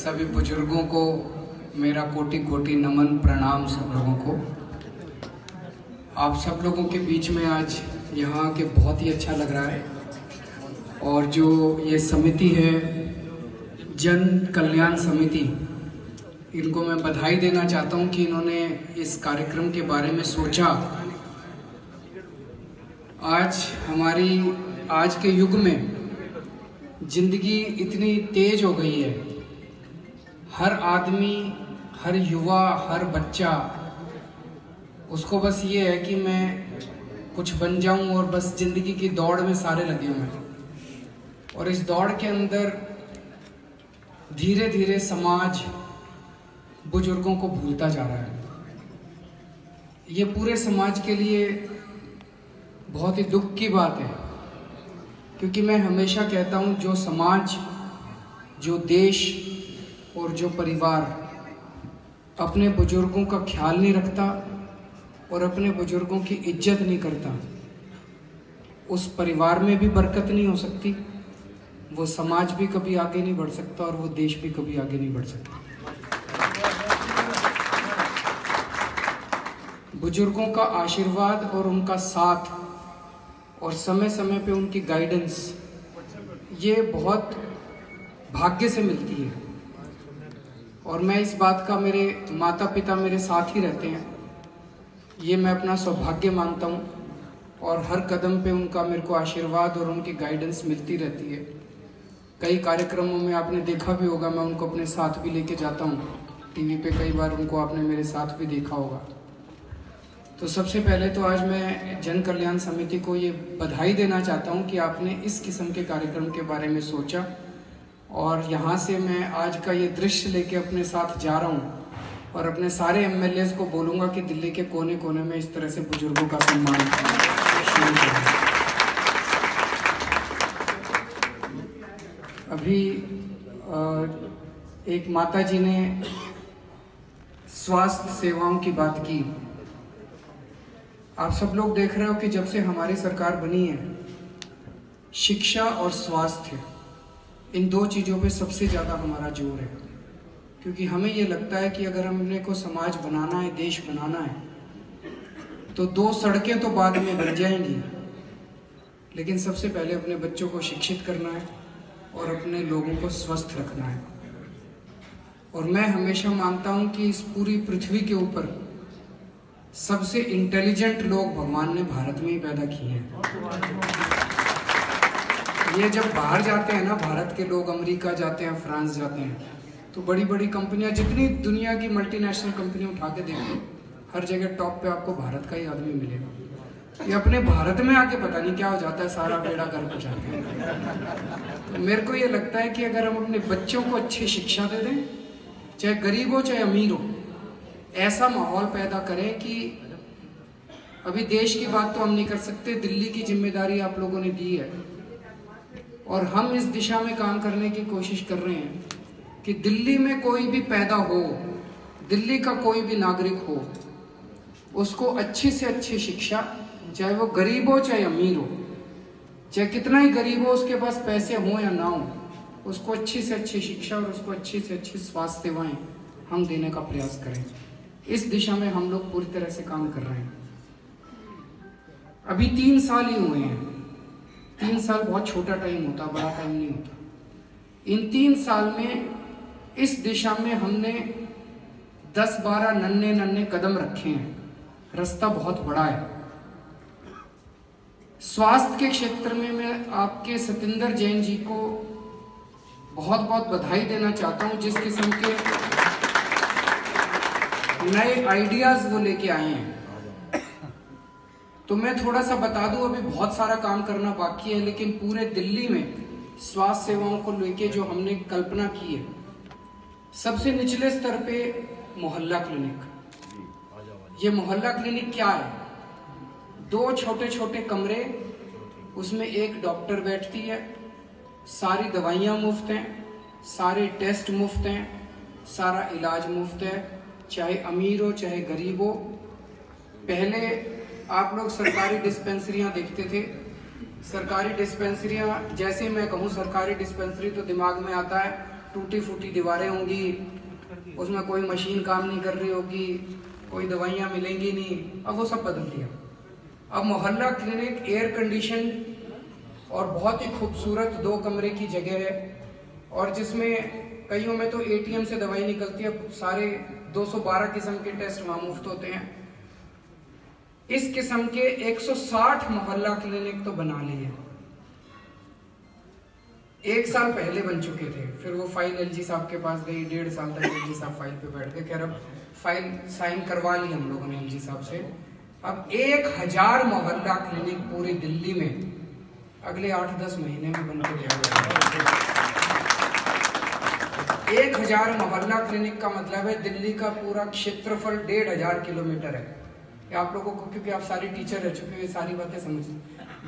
सभी बुज़ुर्गों को मेरा कोटि कोटि नमन प्रणाम सब लोगों को। आप सब लोगों के बीच में आज यहाँ के बहुत ही अच्छा लग रहा है। और जो ये समिति है, जन कल्याण समिति, इनको मैं बधाई देना चाहता हूँ कि इन्होंने इस कार्यक्रम के बारे में सोचा। आज हमारी, आज के युग में ज़िंदगी इतनी तेज हो गई है। हर आदमी, हर युवा, हर बच्चा, उसको बस ये है कि मैं कुछ बन जाऊँ और बस ज़िंदगी की दौड़ में सारे लगे हुए हैं। और इस दौड़ के अंदर धीरे धीरे समाज बुज़ुर्गों को भूलता जा रहा है। ये पूरे समाज के लिए बहुत ही दुख की बात है, क्योंकि मैं हमेशा कहता हूँ, जो समाज, जो देश और जो परिवार अपने बुज़ुर्गों का ख्याल नहीं रखता और अपने बुज़ुर्गों की इज़्ज़त नहीं करता, उस परिवार में भी बरकत नहीं हो सकती। वो समाज भी कभी आगे नहीं बढ़ सकता और वो देश भी कभी आगे नहीं बढ़ सकता। बुज़ुर्गों का आशीर्वाद और उनका साथ और समय समय पे उनकी गाइडेंस ये बहुत भाग्य से मिलती है। और मैं इस बात का मेरे माता पिता मेरे साथ ही रहते हैं। ये मैं अपना सौभाग्य मानता हूँ और हर कदम पे उनका मेरे को आशीर्वाद और उनकी गाइडेंस मिलती रहती है। कई कार्यक्रमों में आपने देखा भी होगा, मैं उनको अपने साथ भी लेके जाता हूँ। टीवी पे कई बार उनको आपने मेरे साथ भी देखा होगा। तो सबसे पहले तो आज मैं जन कल्याण समिति को ये बधाई देना चाहता हूँ कि आपने इस किस्म के कार्यक्रम के बारे में सोचा। और यहाँ से मैं आज का ये दृश्य लेके अपने साथ जा रहा हूँ और अपने सारे एम को बोलूँगा कि दिल्ली के कोने कोने में इस तरह से बुज़ुर्गों का सम्मान अभी एक माता जी ने स्वास्थ्य सेवाओं की बात की। आप सब लोग देख रहे हो कि जब से हमारी सरकार बनी है, शिक्षा और स्वास्थ्य इन दो चीज़ों पे सबसे ज़्यादा हमारा ज़ोर है। क्योंकि हमें ये लगता है कि अगर हमने को समाज बनाना है, देश बनाना है तो दो सड़कें तो बाद में बन जाएँगी। लेकिन सबसे पहले अपने बच्चों को शिक्षित करना है और अपने लोगों को स्वस्थ रखना है। और मैं हमेशा मानता हूँ कि इस पूरी पृथ्वी के ऊपर सबसे इंटेलिजेंट लोग भगवान ने भारत में ही पैदा किए हैं। ये जब बाहर जाते हैं ना, भारत के लोग, अमेरिका जाते हैं, फ्रांस जाते हैं तो बड़ी बड़ी कंपनियाँ जितनी दुनिया की मल्टीनेशनल कंपनी उठा के देखो हर जगह टॉप पे आपको भारत का ही आदमी मिलेगा। ये अपने भारत में आके पता नहीं क्या हो जाता है, सारा बेड़ा कर पहुंचाते हैं। तो मेरे को ये लगता है कि अगर हम अपने बच्चों को अच्छी शिक्षा दे दें, चाहे गरीब हो, चाहे अमीर हो, ऐसा माहौल पैदा करें कि अभी देश की बात तो हम नहीं कर सकते, दिल्ली की ज़िम्मेदारी आप लोगों ने दी है। और हम इस दिशा में काम करने की कोशिश कर रहे हैं कि दिल्ली में कोई भी पैदा हो, दिल्ली का कोई भी नागरिक हो, उसको अच्छी से अच्छी शिक्षा, चाहे वो गरीब हो, चाहे अमीर हो, चाहे कितना ही गरीब हो, उसके पास पैसे हो या ना हो, उसको अच्छी से अच्छी शिक्षा और उसको अच्छी से अच्छी स्वास्थ्य सेवाएँ हम देने का प्रयास करें। इस दिशा में हम लोग पूरी तरह से काम कर रहे हैं। अभी तीन साल ही हुए हैं। तीन साल बहुत छोटा टाइम होता, बड़ा टाइम नहीं होता। इन तीन साल में इस दिशा में हमने दस बारह नन्हे नन्हे कदम रखे हैं। रास्ता बहुत बड़ा है। स्वास्थ्य के क्षेत्र में मैं आपके सतेंद्र जैन जी को बहुत बहुत बधाई देना चाहता हूँ, जिस किस्म के नए आइडियाज़ वो लेके आए हैं। तो मैं थोड़ा सा बता दूँ, अभी बहुत सारा काम करना बाकी है, लेकिन पूरे दिल्ली में स्वास्थ्य सेवाओं को लेके जो हमने कल्पना की है, सबसे निचले स्तर पे मोहल्ला क्लिनिक। ये मोहल्ला क्लिनिक क्या है? दो छोटे छोटे कमरे, उसमें एक डॉक्टर बैठती है, सारी दवाइयाँ मुफ़्त हैं, सारे टेस्ट मुफ़्त हैं, सारा इलाज मुफ़्त है, चाहे अमीर हो, चाहे गरीब हो। पहले आप लोग सरकारी डिस्पेंसरियाँ देखते थे। सरकारी डिस्पेंसरियाँ, जैसे मैं कहूँ सरकारी डिस्पेंसरी तो दिमाग में आता है टूटी फूटी दीवारें होंगी, उसमें कोई मशीन काम नहीं कर रही होगी, कोई दवाइयाँ मिलेंगी नहीं, अब वो सब बदल दिया। अब मोहल्ला क्लिनिक एयर कंडीशन और बहुत ही खूबसूरत दो कमरे की जगह है, और जिसमें कईयों में तो एटीएम से दवाई निकलती है, सारे 212 किस्म के टेस्ट वहाँ मुफ़्त होते हैं। इस किस्म के 160 मोहल्ला क्लिनिक तो बना लिए। एक साल पहले बन चुके थे। फिर वो फ़ाइल एलजी साहब के पास गई, डेढ़ साल तक एलजी साहब फ़ाइल पे बैठ गए, कह रहे, फ़ाइल साइन करवा ली हम लोगों ने एलजी साहब से। अब एक हज़ार मोहल्ला क्लिनिक पूरी दिल्ली में अगले आठ दस महीने में बन के दिया एक हज़ार मोहल्ला क्लिनिक का मतलब है दिल्ली का पूरा क्षेत्रफल डेढ़ हज़ार किलोमीटर है। आप लोगों को, क्योंकि आप सारी टीचर रह चुके हैं सारी बातें समझ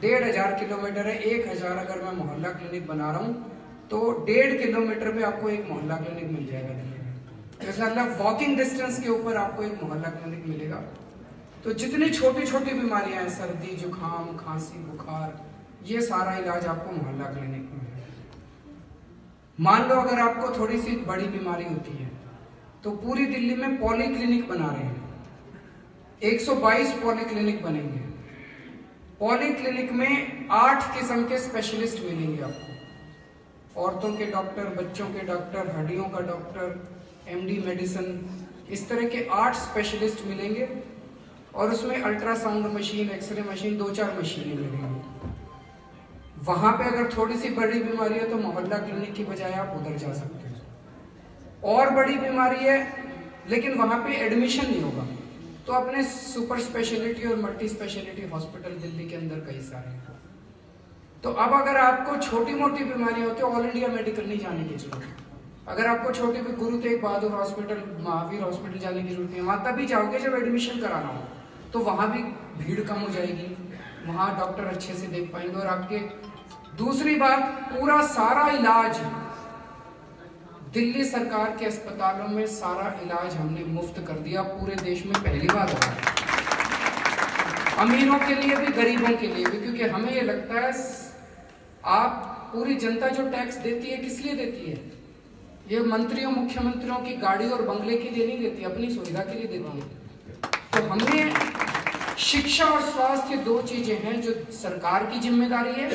डेढ़ हज़ार किलोमीटर है, एक हज़ार अगर मैं मोहल्ला क्लिनिक बना रहा हूँ तो डेढ़ किलोमीटर में आपको एक मोहल्ला क्लिनिक मिल जाएगा जैसे मतलब वॉकिंग डिस्टेंस के ऊपर आपको एक मोहल्ला क्लिनिक मिलेगा। तो जितनी छोटी छोटी बीमारियाँ हैं, सर्दी, जुकाम, खांसी, बुखार, ये सारा इलाज आपको मोहल्ला क्लिनिक में है मान लो अगर आपको थोड़ी सी बड़ी बीमारी होती है तो पूरी दिल्ली में पॉली क्लिनिक बना रहे हैं। 122 पॉली क्लिनिक बनेंगे। पॉली क्लिनिक में आठ किस्म के स्पेशलिस्ट मिलेंगे आपको। औरतों के डॉक्टर, बच्चों के डॉक्टर, हड्डियों का डॉक्टर एमडी मेडिसिन, इस तरह के आठ स्पेशलिस्ट मिलेंगे और उसमें अल्ट्रासाउंड मशीन, एक्सरे मशीन, दो चार मशीनें मिलेंगी। वहाँ पे अगर थोड़ी सी बड़ी बीमारी है तो मोहल्ला क्लिनिक की बजाय आप उधर जा सकते हैं। और बड़ी बीमारी है, लेकिन वहाँ पे एडमिशन नहीं होगा। तो अपने सुपर स्पेशलिटी और मल्टी स्पेशलिटी हॉस्पिटल दिल्ली के अंदर कई सारे हैं। तो अब अगर आपको छोटी मोटी बीमारी होती है, ऑल इंडिया मेडिकल नहीं जाने की ज़रूरत अगर आपको छोटी गुरु तेग बहादुर हॉस्पिटल, महावीर हॉस्पिटल जाने की ज़रूरत है, वहाँ तभी जाओगे जब एडमिशन कराना हो तो वहाँ भी भीड़ कम हो जाएगी। वहाँ डॉक्टर अच्छे से देख पाएँगे और आपके, दूसरी बात, पूरा सारा इलाज दिल्ली सरकार के अस्पतालों में सारा इलाज हमने मुफ़्त कर दिया। पूरे देश में पहली बार हुआ अमीरों के लिए भी, गरीबों के लिए भी, क्योंकि हमें ये लगता है, आप पूरी जनता जो टैक्स देती है, किस लिए देती है? ये मंत्रियों, मुख्यमंत्रियों की गाड़ी और बंगले के लिए नहीं देती, अपनी सुविधा के लिए देती है। तो हमने शिक्षा और स्वास्थ्य दो चीज़ें हैं जो सरकार की ज़िम्मेदारी है।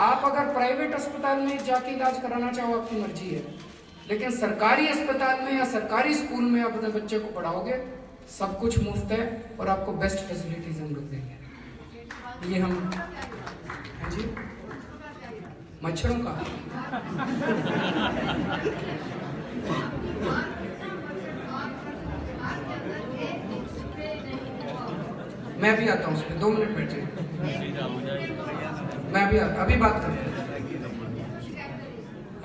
आप अगर प्राइवेट अस्पताल में जाके इलाज कराना चाहो, आपकी मर्ज़ी है। लेकिन सरकारी अस्पताल में या सरकारी स्कूल में आप अपने बच्चे को पढ़ाओगे, सब कुछ मुफ़्त है और आपको बेस्ट फैसिलिटीज़ हम लोग देंगे। ये हम हाँ जी। मच्छरों का। मैं भी आता हूँ उसमें, दो मिनट बैठे मैं भी आता अभी बात करता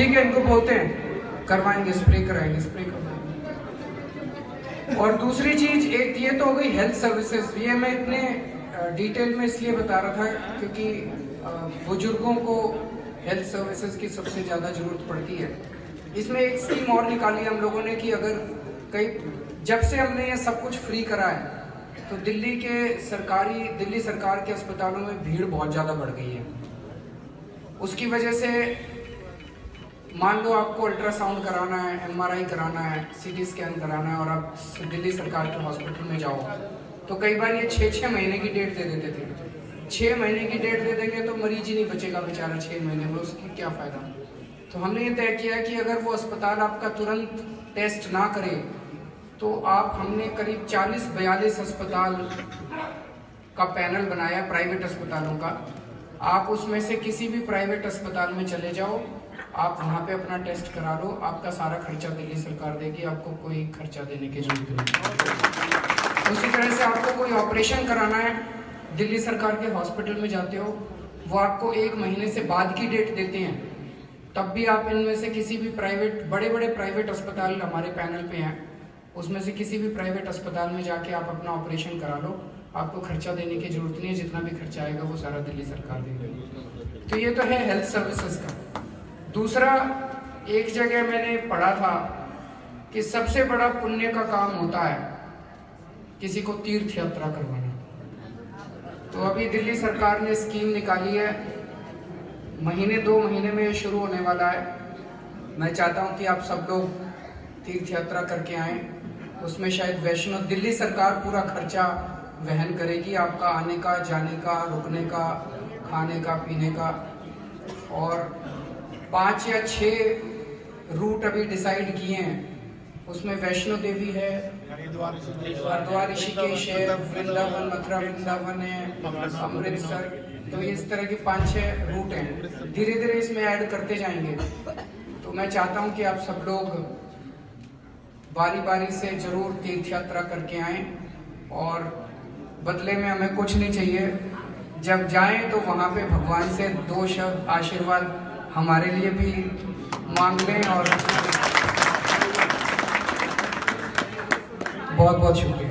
ठीक है, इनको बोलते हैं। करवाएँगे स्प्रे कराएँगे स्प्रे करवाएँगे। और दूसरी चीज़, एक ये तो हो गई हेल्थ सर्विसेज़ ये मैं इतने डिटेल में इसलिए बता रहा था क्योंकि बुज़ुर्गों को हेल्थ सर्विसेज़ की सबसे ज़्यादा ज़रूरत पड़ती है। इसमें एक स्कीम और निकाली हम लोगों ने कि अगर कई जब से हमने ये सब कुछ फ्री करा है तो दिल्ली के सरकारी, दिल्ली सरकार के अस्पतालों में भीड़ बहुत ज़्यादा बढ़ गई है। उसकी वजह से मान लो आपको अल्ट्रासाउंड कराना है एमआरआई कराना है सीटी स्कैन कराना है और आप दिल्ली सरकार के हॉस्पिटल में जाओ तो कई बार ये छः छः महीने की डेट दे देते थे। छः महीने की डेट दे देंगे तो मरीज़ ही नहीं बचेगा बेचारा छः महीने में, उसकी क्या फ़ायदा? तो हमने ये तय किया कि अगर वो अस्पताल आपका तुरंत टेस्ट ना करे तो आप, हमने करीब 40 बयालीस अस्पताल का पैनल बनाया प्राइवेट अस्पतालों का। आप उसमें से किसी भी प्राइवेट अस्पताल में चले जाओ आप वहाँ पे अपना टेस्ट करा लो, आपका सारा खर्चा दिल्ली सरकार देगी, आपको कोई खर्चा देने की ज़रूरत नहीं उसी तरह से आपको कोई ऑपरेशन कराना है, दिल्ली सरकार के हॉस्पिटल में जाते हो, वो आपको एक महीने से बाद की डेट देते हैं। तब भी आप इनमें से किसी भी प्राइवेट बड़े बड़े प्राइवेट अस्पताल हमारे पैनल पे हैं, उसमें से किसी भी प्राइवेट अस्पताल में जाके आप अपना ऑपरेशन करा लो, आपको खर्चा देने की ज़रूरत नहीं है, जितना भी खर्चा आएगा वो सारा दिल्ली सरकार देगी। तो ये तो है हेल्थ सर्विसेज़ का। दूसरा, एक जगह मैंने पढ़ा था कि सबसे बड़ा पुण्य का काम होता है किसी को तीर्थ यात्रा करवाना। तो अभी दिल्ली सरकार ने स्कीम निकाली है। महीने, दो महीने में शुरू होने वाला है। मैं चाहता हूँ कि आप सब लोग तीर्थ यात्रा करके आए। उसमें शायद वैष्णो, दिल्ली सरकार पूरा खर्चा वहन करेगी आपका आने का, जाने का, रुकने का, खाने का, पीने का। और पाँच या छह रूट अभी डिसाइड किए हैं। उसमें वैष्णो देवी है, हरिद्वार ऋषिकेश है, वृंदावन, मथुरा वृंदावन है, अमृतसर। तो इस तरह के पाँच छह रूट हैं। धीरे धीरे इसमें ऐड करते जाएँगे। तो मैं चाहता हूँ कि आप सब लोग बारी बारी से ज़रूर तीर्थ यात्रा करके आए और बदले में हमें कुछ नहीं चाहिए। जब जाएँ तो वहाँ पे भगवान से दो शब्द आशीर्वाद हमारे लिए भी मांग लें और बहुत बहुत शुक्रिया।